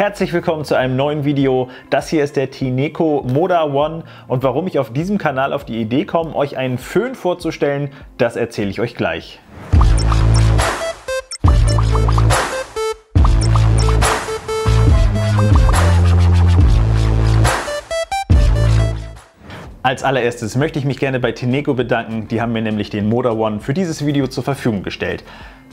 Herzlich willkommen zu einem neuen Video. Das hier ist der Tineco Moda One und warum ich auf diesem Kanal auf die Idee komme, euch einen Föhn vorzustellen, das erzähle ich euch gleich. Als allererstes möchte ich mich gerne bei Tineco bedanken. Die haben mir nämlich den Moda One für dieses Video zur Verfügung gestellt.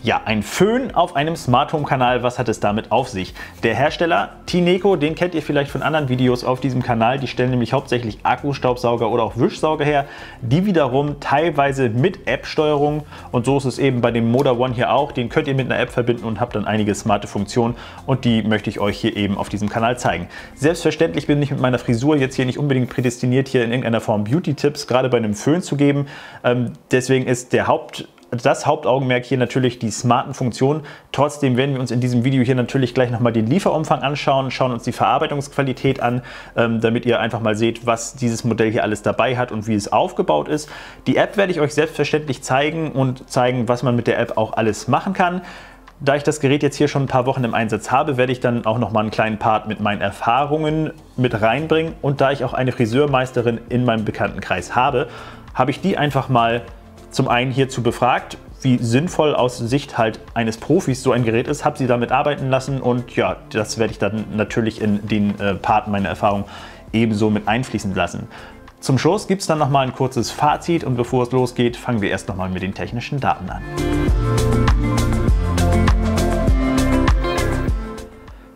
Ja, ein Föhn auf einem Smart Home Kanal, was hat es damit auf sich? Der Hersteller Tineco, den kennt ihr vielleicht von anderen Videos auf diesem Kanal, die stellen nämlich hauptsächlich Akkustaubsauger oder auch Wischsauger her, die wiederum teilweise mit App-Steuerung und so ist es eben bei dem Moda One hier auch, den könnt ihr mit einer App verbinden und habt dann einige smarte Funktionen und die möchte ich euch hier eben auf diesem Kanal zeigen. Selbstverständlich bin ich mit meiner Frisur jetzt hier nicht unbedingt prädestiniert, hier in irgendeiner Form Beauty-Tipps gerade bei einem Föhn zu geben, ähm, deswegen ist der Haupt das Hauptaugenmerk hier natürlich die smarten Funktionen. Trotzdem werden wir uns in diesem Video hier natürlich gleich nochmal den Lieferumfang anschauen, schauen uns die Verarbeitungsqualität an, ähm, damit ihr einfach mal seht, was dieses Modell hier alles dabei hat und wie es aufgebaut ist. Die App werde ich euch selbstverständlich zeigen und zeigen, was man mit der App auch alles machen kann. Da ich das Gerät jetzt hier schon ein paar Wochen im Einsatz habe, werde ich dann auch noch mal einen kleinen Part mit meinen Erfahrungen mit reinbringen. Und da ich auch eine Friseurmeisterin in meinem Bekanntenkreis habe, habe ich die einfach mal zum einen hierzu befragt, wie sinnvoll aus Sicht halt eines Profis so ein Gerät ist, habe sie damit arbeiten lassen und ja, das werde ich dann natürlich in den äh, Part meiner Erfahrung ebenso mit einfließen lassen. Zum Schluss gibt es dann nochmal ein kurzes Fazit und bevor es losgeht, fangen wir erst nochmal mit den technischen Daten an.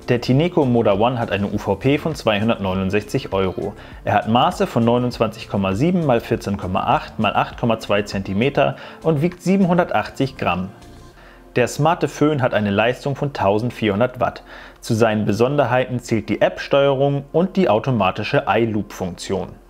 Der Tineco Moda One hat eine UVP von 269 Euro. Er hat Maße von 29,7 x 14,8 x 8,2 cm und wiegt 780 Gramm. Der smarte Föhn hat eine Leistung von 1400 Watt. Zu seinen Besonderheiten zählt die App-Steuerung und die automatische iLoop-Funktion.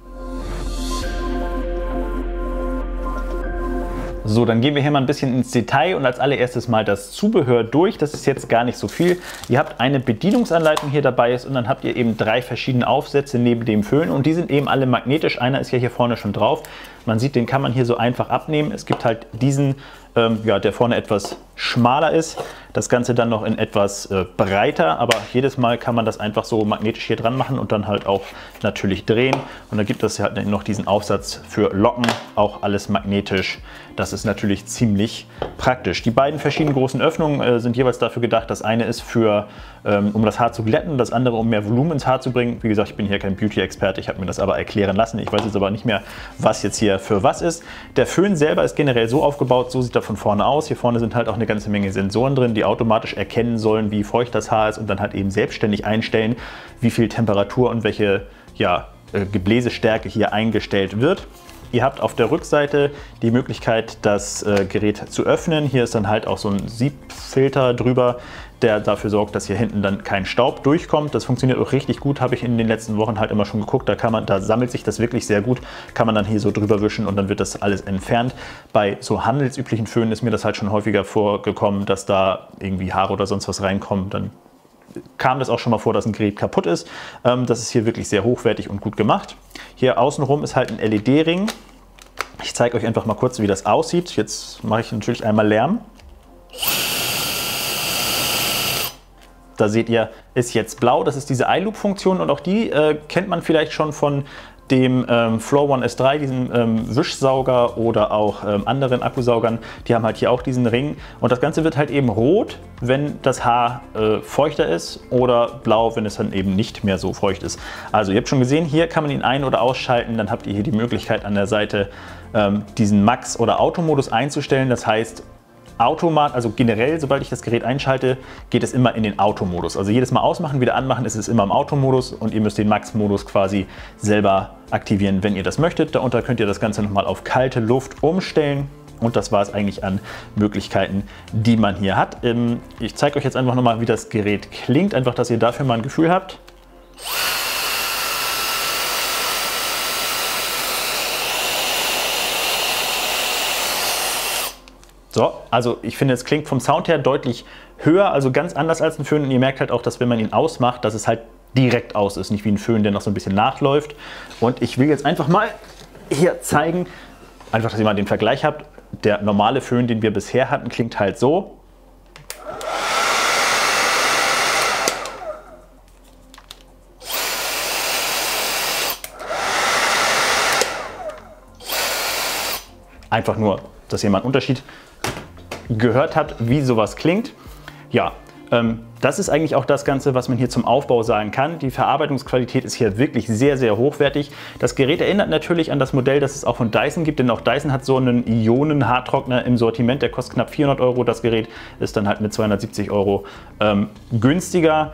So, dann gehen wir hier mal ein bisschen ins Detail und als allererstes mal das Zubehör durch. Das ist jetzt gar nicht so viel. Ihr habt eine Bedienungsanleitung hier dabei ist und dann habt ihr eben drei verschiedene Aufsätze neben dem Föhn und die sind eben alle magnetisch. Einer ist ja hier vorne schon drauf. Man sieht, den kann man hier so einfach abnehmen. Es gibt halt diesen, ähm, ja, der vorne etwas schmaler ist. Das Ganze dann noch in etwas äh, breiter, aber jedes Mal kann man das einfach so magnetisch hier dran machen und dann halt auch natürlich drehen. Und dann gibt es halt noch diesen Aufsatz für Locken, auch alles magnetisch. Das ist natürlich ziemlich praktisch. Die beiden verschiedenen großen Öffnungen äh, sind jeweils dafür gedacht. Das eine ist für, ähm, um das Haar zu glätten, das andere um mehr Volumen ins Haar zu bringen. Wie gesagt, ich bin hier kein Beauty-Experte, ich habe mir das aber erklären lassen. Ich weiß jetzt aber nicht mehr, was jetzt hier für was ist. Der Föhn selber ist generell so aufgebaut, so sieht er von vorne aus. Hier vorne sind halt auch eine ganze Menge Sensoren drin, die automatisch erkennen sollen, wie feucht das Haar ist und dann halt eben selbstständig einstellen, wie viel Temperatur und welche ja, äh, Gebläsestärke hier eingestellt wird. Ihr habt auf der Rückseite die Möglichkeit, das äh, Gerät zu öffnen. Hier ist dann halt auch so ein Siebfilter drüber, der dafür sorgt, dass hier hinten dann kein Staub durchkommt. Das funktioniert auch richtig gut, habe ich in den letzten Wochen halt immer schon geguckt. Da, kann man, da sammelt sich das wirklich sehr gut, kann man dann hier so drüber wischen und dann wird das alles entfernt. Bei so handelsüblichen Föhnen ist mir das halt schon häufiger vorgekommen, dass da irgendwie Haare oder sonst was reinkommen. Dann kam das auch schon mal vor, dass ein Gerät kaputt ist. Ähm, das ist hier wirklich sehr hochwertig und gut gemacht. Hier außenrum ist halt ein LED-Ring. Ich zeige euch einfach mal kurz, wie das aussieht. Jetzt mache ich natürlich einmal Lärm. Da seht ihr, ist jetzt blau. Das ist diese iLoop-Funktion und auch die äh, kennt man vielleicht schon von dem ähm, Floor One S3, diesem ähm, Wischsauger oder auch ähm, anderen Akkusaugern, die haben halt hier auch diesen Ring. Und das Ganze wird halt eben rot, wenn das Haar äh, feuchter ist oder blau, wenn es dann eben nicht mehr so feucht ist. Also ihr habt schon gesehen, hier kann man ihn ein- oder ausschalten. Dann habt ihr hier die Möglichkeit an der Seite ähm, diesen Max- oder Automodus einzustellen. Das heißt, Automat, also generell, sobald ich das Gerät einschalte, geht es immer in den Automodus. Also jedes Mal ausmachen, wieder anmachen, ist es immer im Automodus und ihr müsst den Max-Modus quasi selber aktivieren, wenn ihr das möchtet. Darunter könnt ihr das Ganze nochmal auf kalte Luft umstellen. Und das war es eigentlich an Möglichkeiten, die man hier hat. Ähm, ich zeige euch jetzt einfach nochmal, wie das Gerät klingt, einfach, dass ihr dafür mal ein Gefühl habt. So, also ich finde, es klingt vom Sound her deutlich höher, also ganz anders als ein Föhn. Und ihr merkt halt auch, dass wenn man ihn ausmacht, dass es halt direkt aus ist, nicht wie ein Föhn, der noch so ein bisschen nachläuft. Und ich will jetzt einfach mal hier zeigen, einfach, dass ihr mal den Vergleich habt. Der normale Föhn, den wir bisher hatten, klingt halt so. Einfach nur, dass ihr mal einen Unterschied gehört habt, wie sowas klingt. Ja, ähm, das ist eigentlich auch das Ganze, was man hier zum Aufbau sagen kann. Die Verarbeitungsqualität ist hier wirklich sehr, sehr hochwertig. Das Gerät erinnert natürlich an das Modell, das es auch von Dyson gibt, denn auch Dyson hat so einen Ionen-Haartrockner im Sortiment. Der kostet knapp 400 Euro. Das Gerät ist dann halt mit 270 Euro ähm, günstiger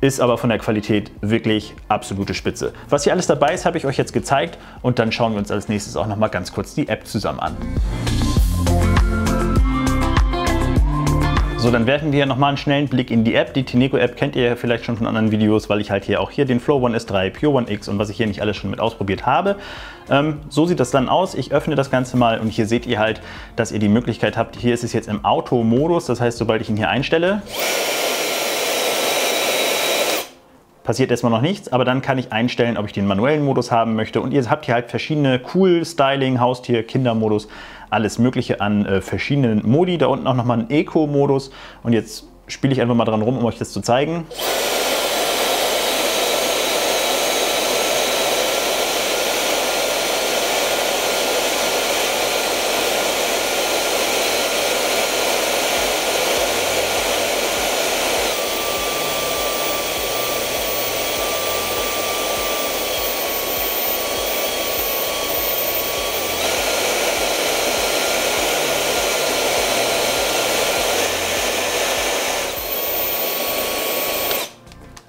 ist aber von der Qualität wirklich absolute Spitze. Was hier alles dabei ist, habe ich euch jetzt gezeigt und dann schauen wir uns als nächstes auch noch mal ganz kurz die App zusammen an. So, dann werfen wir nochmal einen schnellen Blick in die App. Die Tineco App kennt ihr ja vielleicht schon von anderen Videos, weil ich halt hier auch hier den Flow One S3, Pure One X und was ich hier nicht alles schon mit ausprobiert habe. Ähm, so sieht das dann aus. Ich öffne das Ganze mal und hier seht ihr halt, dass ihr die Möglichkeit habt, hier ist es jetzt im Auto-Modus, das heißt, sobald ich ihn hier einstelle, passiert erstmal noch nichts, aber dann kann ich einstellen, ob ich den manuellen Modus haben möchte. Und ihr habt hier halt verschiedene cool Styling, Haustier, Kindermodus, alles mögliche an äh, verschiedenen Modi. Da unten auch nochmal ein Eco-Modus. Und jetzt spiele ich einfach mal dran rum, um euch das zu zeigen.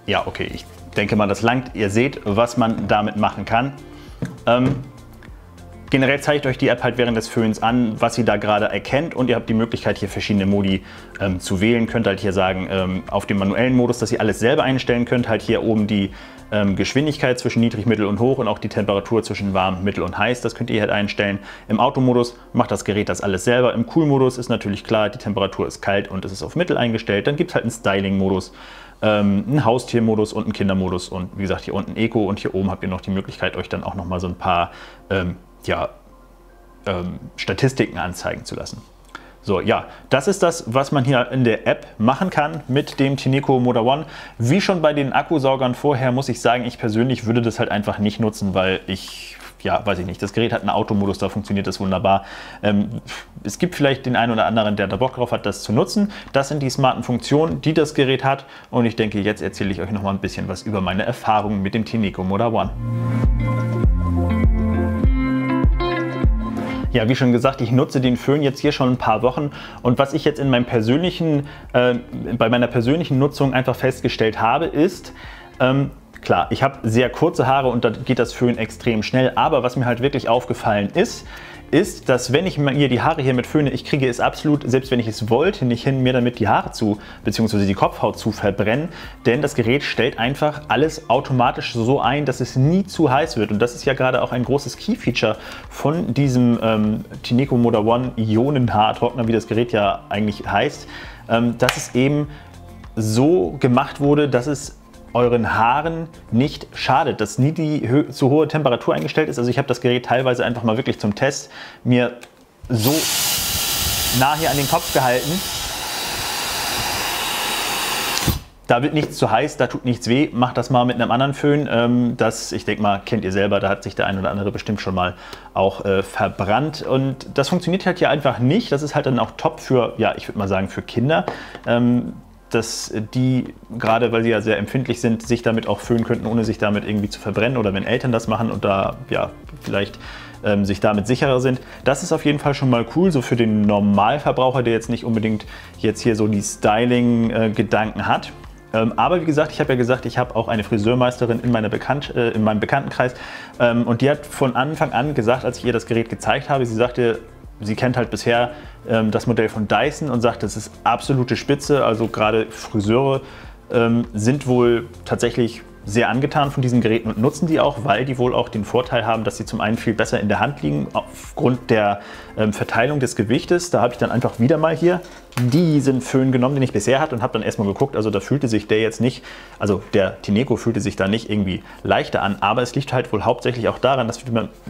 Ja, okay, ich denke mal, das langt. Ihr seht, was man damit machen kann. Ähm, generell zeigt euch die App halt während des Föhns an, was sie da gerade erkennt und ihr habt die Möglichkeit hier verschiedene Modi ähm, zu wählen. Könnt halt hier sagen, ähm, auf dem manuellen Modus, dass ihr alles selber einstellen könnt, halt hier oben die ähm, Geschwindigkeit zwischen niedrig, mittel und hoch und auch die Temperatur zwischen warm, mittel und heiß, das könnt ihr halt einstellen. Im Automodus macht das Gerät das alles selber. Im Cool-Modus ist natürlich klar, die Temperatur ist kalt und es ist auf mittel eingestellt. Dann gibt es halt einen Styling-Modus ähm, einen Haustiermodus und einen Kindermodus und wie gesagt hier unten Eco und hier oben habt ihr noch die Möglichkeit euch dann auch noch mal so ein paar ähm, ja, ähm, Statistiken anzeigen zu lassen. So, ja, das ist das, was man hier in der App machen kann mit dem Tineco Moda One. Wie schon bei den Akkusaugern vorher, muss ich sagen, ich persönlich würde das halt einfach nicht nutzen, weil ich ja, weiß ich nicht. Das Gerät hat einen Automodus, da funktioniert das wunderbar. Ähm, es gibt vielleicht den einen oder anderen, der da Bock drauf hat, das zu nutzen. Das sind die smarten Funktionen, die das Gerät hat. Und ich denke, jetzt erzähle ich euch noch mal ein bisschen was über meine Erfahrungen mit dem Tineco Moda One. Ja, wie schon gesagt, ich nutze den Föhn jetzt hier schon ein paar Wochen und was ich jetzt in meinem persönlichen, äh, bei meiner persönlichen Nutzung einfach festgestellt habe, ist, ähm, Klar, ich habe sehr kurze Haare und da geht das Föhn extrem schnell, aber was mir halt wirklich aufgefallen ist, ist, dass wenn ich mir die Haare hier mit föhne, ich kriege es absolut, selbst wenn ich es wollte, nicht hin, mir damit die Haare zu, beziehungsweise die Kopfhaut zu verbrennen, denn das Gerät stellt einfach alles automatisch so ein, dass es nie zu heiß wird. Und das ist ja gerade auch ein großes Key-Feature von diesem ähm, Tineco Moda One Ionen-Haartrockner, wie das Gerät ja eigentlich heißt, ähm, dass es eben so gemacht wurde, dass es euren Haaren nicht schadet, dass nie die zu hohe Temperatur eingestellt ist. Also ich habe das Gerät teilweise einfach mal wirklich zum Test mir so nah hier an den Kopf gehalten. Da wird nichts zu heiß, da tut nichts weh. Macht das mal mit einem anderen Föhn. Ähm, das, ich denke mal, kennt ihr selber. Da hat sich der ein oder andere bestimmt schon mal auch äh, verbrannt. Und das funktioniert halt hier einfach nicht. Das ist halt dann auch top für, ja, ich würde mal sagen, für Kinder. Ähm, dass die, gerade weil sie ja sehr empfindlich sind, sich damit auch föhnen könnten, ohne sich damit irgendwie zu verbrennen oder wenn Eltern das machen und da ja vielleicht ähm, sich damit sicherer sind. Das ist auf jeden Fall schon mal cool, so für den Normalverbraucher, der jetzt nicht unbedingt jetzt hier so die Styling-Gedanken hat. Ähm, aber wie gesagt, ich habe ja gesagt, ich habe auch eine Friseurmeisterin in, meiner Bekannt, äh, in meinem Bekanntenkreis ähm, und die hat von Anfang an gesagt, als ich ihr das Gerät gezeigt habe, sie sagte, sie kennt halt bisher ähm, das Modell von Dyson und sagt, das ist absolute Spitze. Also gerade Friseure ähm, sind wohl tatsächlich sehr angetan von diesen Geräten und nutzen die auch, weil die wohl auch den Vorteil haben, dass sie zum einen viel besser in der Hand liegen aufgrund der ähm, Verteilung des Gewichtes. Da habe ich dann einfach wieder mal hier diesen Föhn genommen, den ich bisher hatte und habe dann erstmal geguckt, also da fühlte sich der jetzt nicht, also der Tineco fühlte sich da nicht irgendwie leichter an, aber es liegt halt wohl hauptsächlich auch daran, das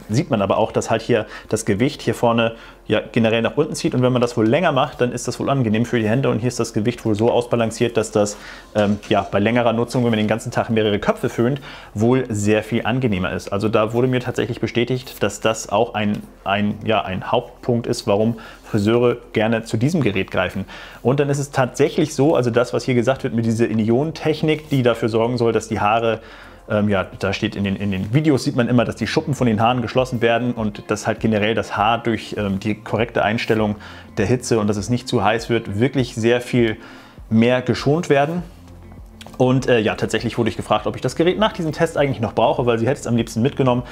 sieht man aber auch, dass halt hier das Gewicht hier vorne ja generell nach unten zieht und wenn man das wohl länger macht, dann ist das wohl angenehm für die Hände und hier ist das Gewicht wohl so ausbalanciert, dass das ähm, ja bei längerer Nutzung, wenn man den ganzen Tag mehrere Köpfe föhnt, wohl sehr viel angenehmer ist. Also da wurde mir tatsächlich bestätigt, dass das auch ein, ein, ja, ein Hauptpunkt ist, warum Friseure gerne zu diesem Gerät greifen. Und dann ist es tatsächlich so, also das, was hier gesagt wird mit dieser Ionentechnik, die dafür sorgen soll, dass die Haare ähm, ja, da steht in den, in den Videos, sieht man immer, dass die Schuppen von den Haaren geschlossen werden und dass halt generell das Haar durch ähm, die korrekte Einstellung der Hitze und dass es nicht zu heiß wird, wirklich sehr viel mehr geschont werden. Und äh, ja, tatsächlich wurde ich gefragt, ob ich das Gerät nach diesem Test eigentlich noch brauche, weil sie hätte es am liebsten mitgenommen.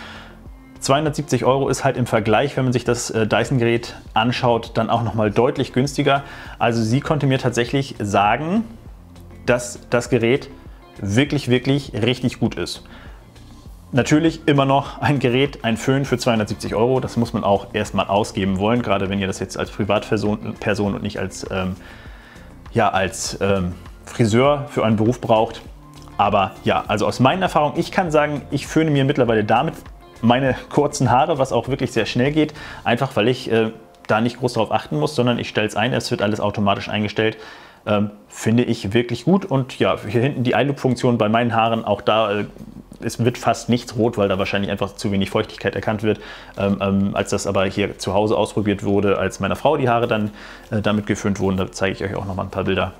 270 Euro ist halt im Vergleich, wenn man sich das äh, Dyson-Gerät anschaut, dann auch nochmal deutlich günstiger. Also sie konnte mir tatsächlich sagen, dass das Gerät wirklich, wirklich richtig gut ist. Natürlich immer noch ein Gerät, ein Föhn für 270 Euro. Das muss man auch erstmal ausgeben wollen, gerade wenn ihr das jetzt als Privatperson Person und nicht als, ähm, ja, als ähm, Friseur für einen Beruf braucht. Aber ja, also aus meinen Erfahrungen, ich kann sagen, ich föhne mir mittlerweile damit meine kurzen Haare, was auch wirklich sehr schnell geht, einfach weil ich äh, da nicht groß darauf achten muss, sondern ich stelle es ein, es wird alles automatisch eingestellt. Ähm, finde ich wirklich gut. Und ja, hier hinten die iLoop-Funktion bei meinen Haaren, auch da äh, es wird fast nichts rot, weil da wahrscheinlich einfach zu wenig Feuchtigkeit erkannt wird. Ähm, ähm, als das aber hier zu Hause ausprobiert wurde, als meiner Frau die Haare dann äh, damit geföhnt wurden, da zeige ich euch auch noch mal ein paar Bilder.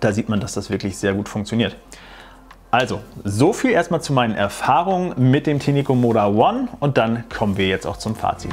Da sieht man, dass das wirklich sehr gut funktioniert. Also, so viel erstmal zu meinen Erfahrungen mit dem Tinico Moda One und dann kommen wir jetzt auch zum Fazit.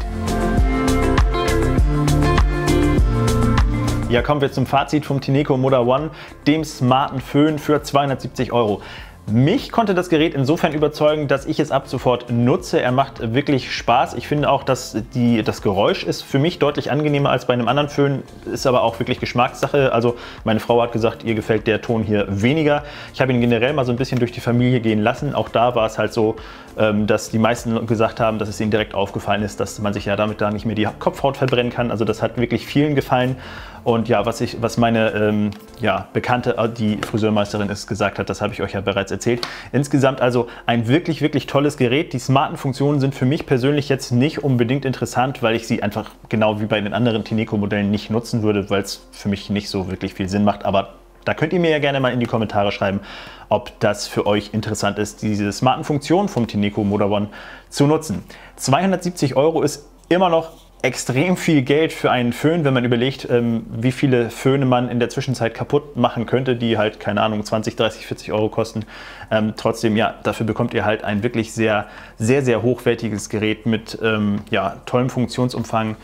Ja, kommen wir zum Fazit vom Tineco Moda One, dem smarten Föhn für 270 Euro. Mich konnte das Gerät insofern überzeugen, dass ich es ab sofort nutze. Er macht wirklich Spaß. Ich finde auch, dass die, das Geräusch ist für mich deutlich angenehmer als bei einem anderen Föhn. Ist aber auch wirklich Geschmackssache. Also meine Frau hat gesagt, ihr gefällt der Ton hier weniger. Ich habe ihn generell mal so ein bisschen durch die Familie gehen lassen. Auch da war es halt so, dass die meisten gesagt haben, dass es ihnen direkt aufgefallen ist, dass man sich ja damit da nicht mehr die Kopfhaut verbrennen kann. Also das hat wirklich vielen gefallen. Und ja, was, ich, was meine ähm, ja, Bekannte, äh, die Friseurmeisterin ist, gesagt hat, das habe ich euch ja bereits erzählt. Insgesamt also ein wirklich, wirklich tolles Gerät. Die smarten Funktionen sind für mich persönlich jetzt nicht unbedingt interessant, weil ich sie einfach genau wie bei den anderen Tineco-Modellen nicht nutzen würde, weil es für mich nicht so wirklich viel Sinn macht. Aber da könnt ihr mir ja gerne mal in die Kommentare schreiben, ob das für euch interessant ist, diese smarten Funktionen vom Tineco Moda One zu nutzen. 270 Euro ist immer noch extrem viel Geld für einen Föhn, wenn man überlegt, ähm, wie viele Föhne man in der Zwischenzeit kaputt machen könnte, die halt, keine Ahnung, 20, 30, 40 Euro kosten. Ähm, trotzdem, ja, dafür bekommt ihr halt ein wirklich sehr, sehr, sehr hochwertiges Gerät mit ähm, ja, tollem Funktionsumfang.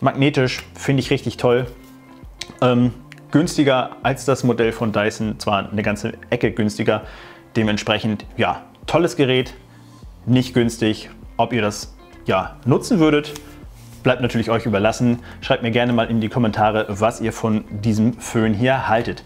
Magnetisch finde ich richtig toll. Ähm, günstiger als das Modell von Dyson, zwar eine ganze Ecke günstiger. Dementsprechend, ja, tolles Gerät, nicht günstig. Ob ihr das ja, nutzen würdet, Bleibt natürlich euch überlassen. Schreibt mir gerne mal in die Kommentare, was ihr von diesem Föhn hier haltet.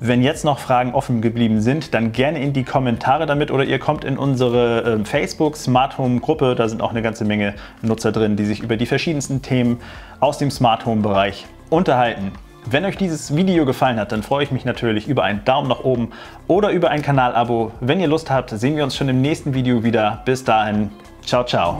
Wenn jetzt noch Fragen offen geblieben sind, dann gerne in die Kommentare damit oder ihr kommt in unsere äh, Facebook Smart Home Gruppe. Da sind auch eine ganze Menge Nutzer drin, die sich über die verschiedensten Themen aus dem Smart Home Bereich unterhalten. Wenn euch dieses Video gefallen hat, dann freue ich mich natürlich über einen Daumen nach oben oder über ein Kanalabo. Wenn ihr Lust habt, sehen wir uns schon im nächsten Video wieder. Bis dahin, ciao, ciao.